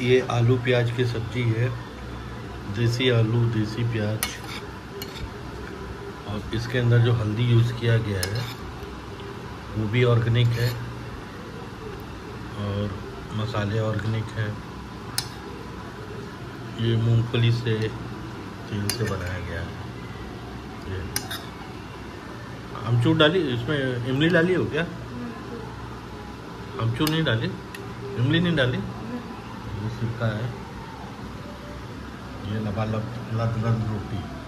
ये आलू प्याज की सब्ज़ी है देसी आलू देसी प्याज। और इसके अंदर जो हल्दी यूज़ किया गया है वो भी ऑर्गेनिक है और मसाले ऑर्गेनिक है। ये मूंगफली से तेल से बनाया गया है। ये। अमचूर डाली इसमें इमली डाली हो क्या अमचूर नहीं डाली? इमली नहीं डाली? ये सिक्का है। ये लबालब लद लद रोटी।